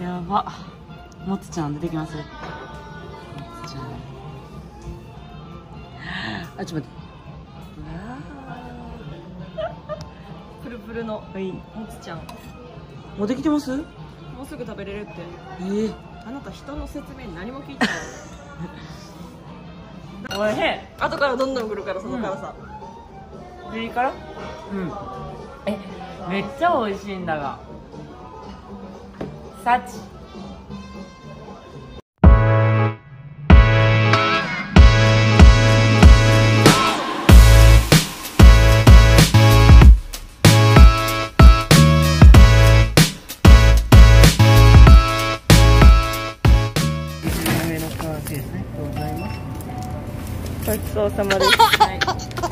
やば。もつちゃん出てきます。もつちゃん。あちょっと待って。プルプルのはいもつちゃん。もうできてます？もうすぐ食べれるって。えー、あなた人の説明何も聞いてない。おいしい。後からどんどん来るからその辛さ、ピリ辛うん。えめっちゃ美味しいんだがサチ上の完成ですね。ありがとうございます。ごちそうさまですはい。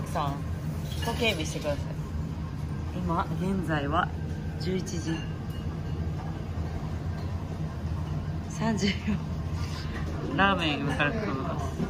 マキさん、時計見してください。今、現在は11時34ラーメン今から食べます。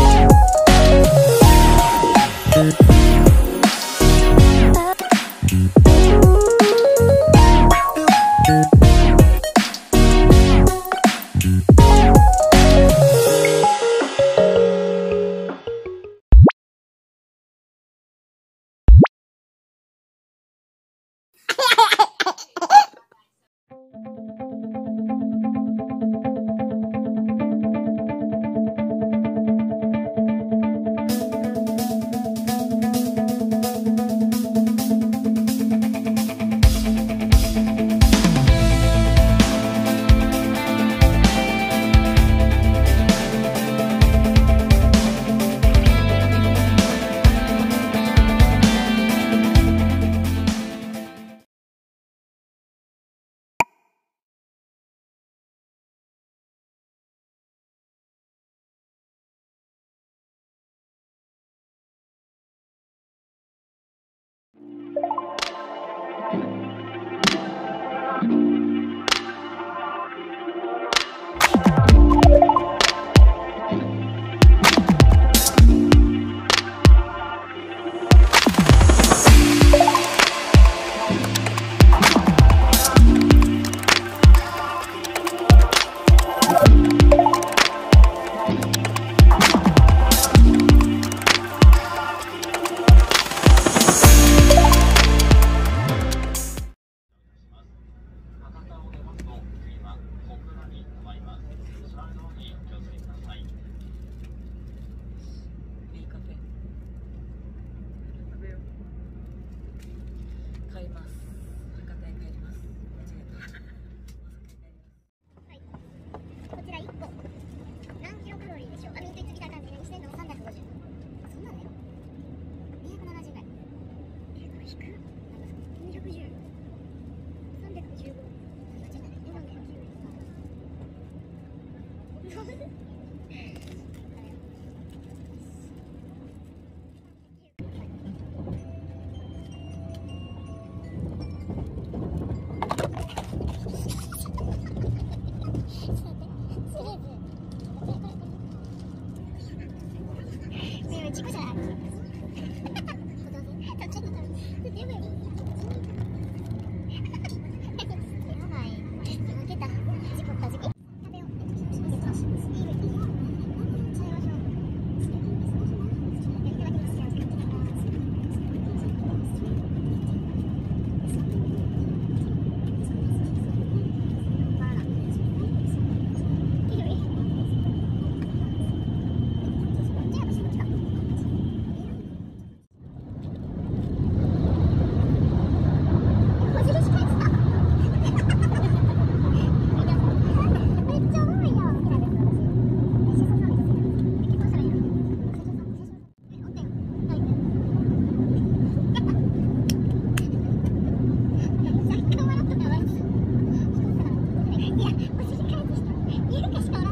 い。るかしら